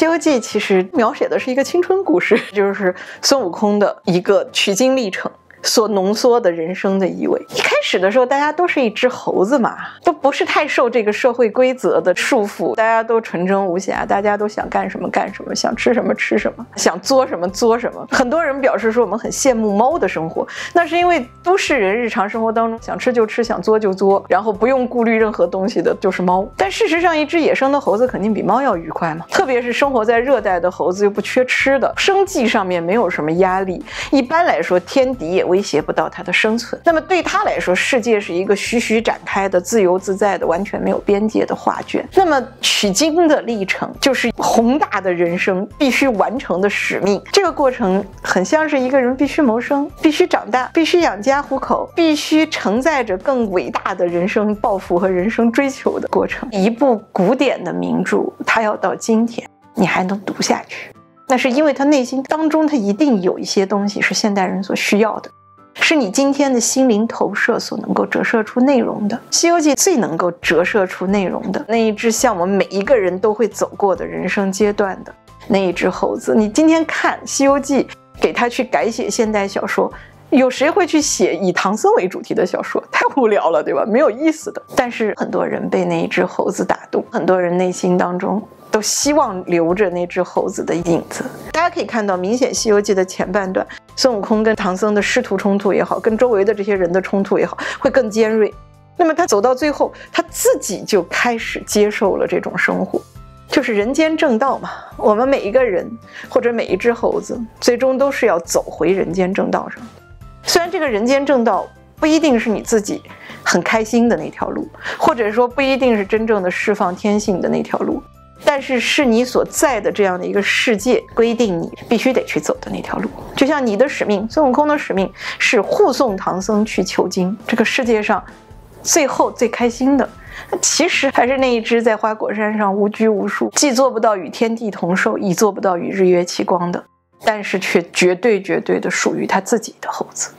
西游记》其实描写的是一个青春故事，就是孙悟空的一个取经历程。所浓缩的人生的意味。一开始的时候，大家都是一只猴子嘛，都不是太受这个社会规则的束缚，大家都纯真无瑕，大家都想干什么干什么，想吃什么吃什么，想作什么作什么。很多人表示说，我们很羡慕猫的生活，那是因为都市人日常生活当中想吃就吃，想作就作，然后不用顾虑任何东西的就是猫。但事实上，一只野生的猴子肯定比猫要愉快嘛，特别是生活在热带的猴子又不缺吃的，生计上面没有什么压力。一般来说，天敌也。威胁不到他的生存，那么对他来说，世界是一个徐徐展开的、自由自在的、完全没有边界的画卷。那么取经的历程，就是宏大的人生必须完成的使命。这个过程很像是一个人必须谋生、必须长大、必须养家糊口、必须承载着更伟大的人生抱负和人生追求的过程。一部古典的名著，它要到今天你还能读下去，那是因为他内心当中，他一定有一些东西是现代人所需要的。是你今天的心灵投射所能够折射出内容的，《西游记》最能够折射出内容的那一只，像我们每一个人都会走过的人生阶段的那一只猴子。你今天看《西游记》，给他去改写现代小说，有谁会去写以唐僧为主题的小说？太无聊了，对吧？没有意思的。但是很多人被那一只猴子打动，很多人内心当中。都希望留着那只猴子的影子。可以看到，明显《西游记》的前半段，孙悟空跟唐僧的师徒冲突也好，跟周围的这些人的冲突也好，会更尖锐。那么他走到最后，他自己就开始接受了这种生活，就是人间正道嘛。我们每一个人或者每一只猴子，最终都是要走回人间正道上。虽然这个人间正道不一定是你自己很开心的那条路，或者说不一定是真正的释放天性的那条路。但是是你所在的这样的一个世界规定你必须得去走的那条路，就像你的使命，孙悟空的使命是护送唐僧去求经。这个世界上，最后最开心的，其实还是那一只在花果山上无拘无束，既做不到与天地同寿，亦做不到与日月齐光的，但是却绝对绝对的属于他自己的猴子。